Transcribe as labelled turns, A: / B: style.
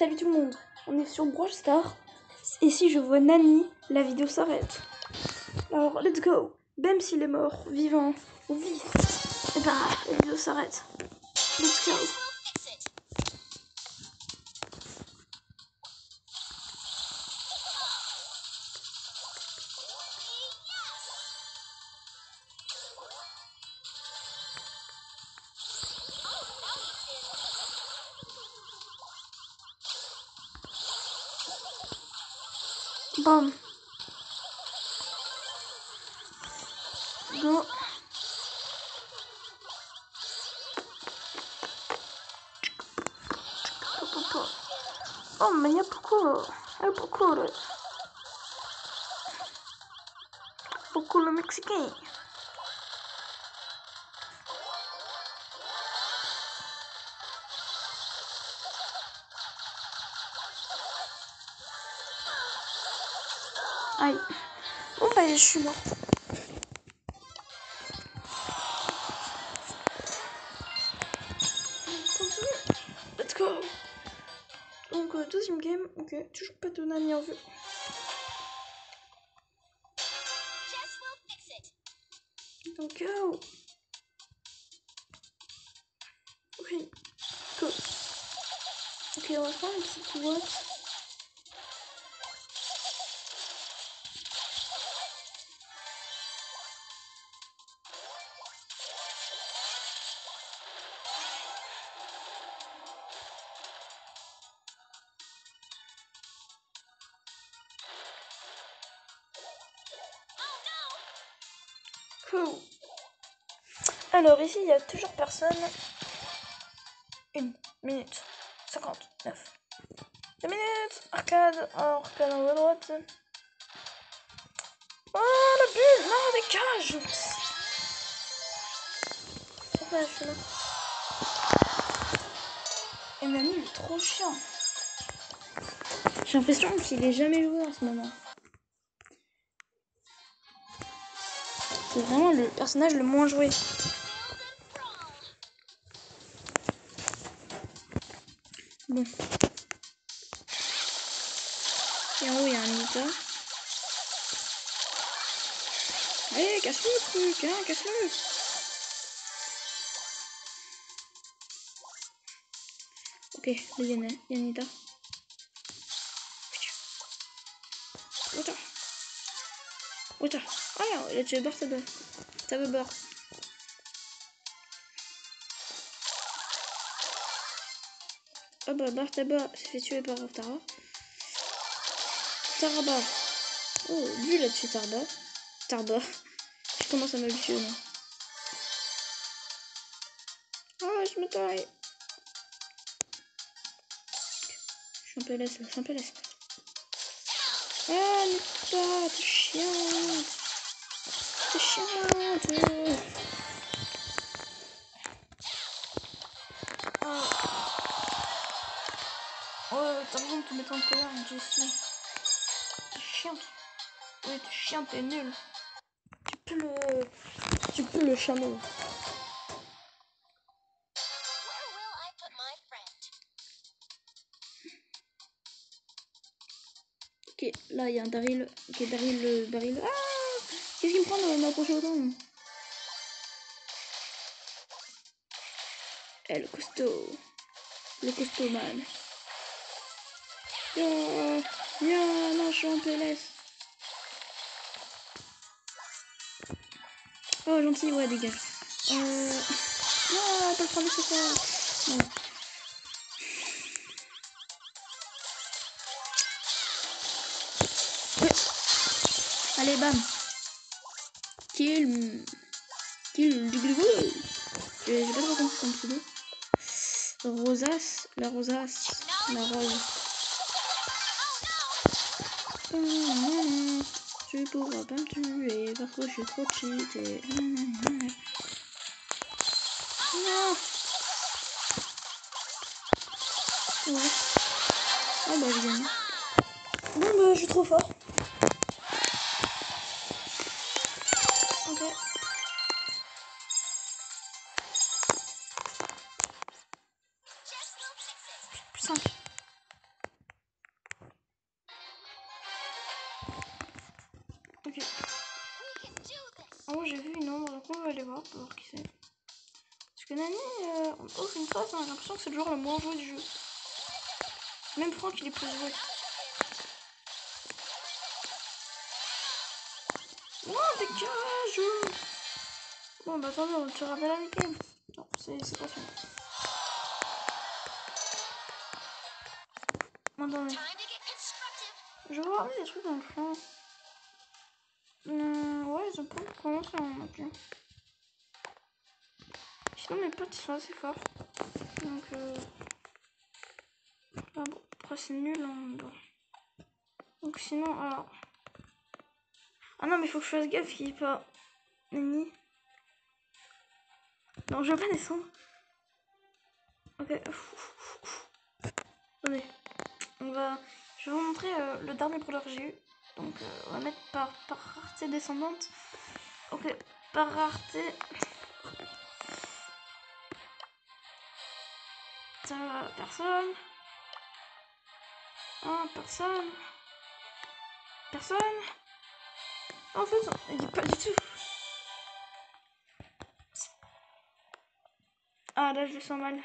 A: Salut tout le monde, on est sur Brawl Star. Et si je vois Nani, la vidéo s'arrête. Alors, let's go. Même s'il est mort, vivant ou vif, et bah, la vidéo s'arrête. Let's go. Bam. Go. Oh, mais il y a beaucoup là. Il Aïe. Bon bah je suis mort. Let's go. Donc euh, deuxième game, ok, toujours pas de nani en vue. Donc go. Ok, go. Ok, on va faire une petite boîte. Alors ici il y a toujours personne. Une minute 59. Deux minutes. Arcade. Arcade en haut à droite. Oh la bulle Non des cages Pourquoi je suis là Et Manu il est trop chiant. J'ai l'impression qu'il est jamais joué en ce moment. C'est vraiment le personnage le moins joué. Bon. Et en haut, il y a un Nita. Allez, casse-le le truc, hein, casse-le. Ok, il y en a, il y a un Putain. Putain. Ah, il a tué Bart Tabac. Tabac Bart. Oh bah Bart Tabac s'est fait tuer par Tara. Taraba. Oh, lui il a tué Tarba. Tarba. Je commence à m'habituer là. Ah, je me taille. Je suis un peu laisse, je suis un peu laisse. Ah, mais pas, chiant. Oh, t'as besoin de te mettre en colère, Jessie. T'es chiante. Oui, t'es chiante, t'es nulle. Tu peux le... Tu peux le chameau. Il y a un Daryl. Ok, Daryl, le Daryl. Ah Qu'est-ce qu'il me prend de m'approcher autant Eh, le costaud. Le costaud man. PLS. Oh, gentil, ouais, dégage. Euh... Pas le prendre ce soir. Non. Allez, bam. Kill. Kill. J'ai pas trop compris son pseudo. Rosas. La rosace. La rose. Tu pourras pas me tuer parce que je suis trop cheaté. Non. Ouais. Ah bah évidemment. Bon bah je suis trop fort. plus simple. Ok. Oh j'ai vu une ombre, donc on va aller voir pour voir qui c'est. Parce que Nani, euh, on pose hein, j'ai l'impression que c'est le joueur le moins joué du jeu. Même Franck, il est plus joué. Oh, dégage Bon, bah attendez, on te rappelle avec elle. Non, c'est pas fini. Attendez. Je vois des trucs dans le fond. Euh, ouais, ils ont pas commencé à en mettre. Sinon, mes potes ils sont assez forts. Donc, euh... Ah bon, après c'est nul. Hein, bon. Donc, sinon, alors. Ah non, mais faut que je fasse gaffe qu'il n'y ait pas. Nani. Non, je vais pas descendre. Ok. Attendez. Montrer euh, le dernier brawler que j'ai eu. Donc euh, on va mettre par, par rareté descendante. Ok, par rareté. personne. Ah, personne. Personne. En fait, il dit pas du tout. Ah là je le sens mal.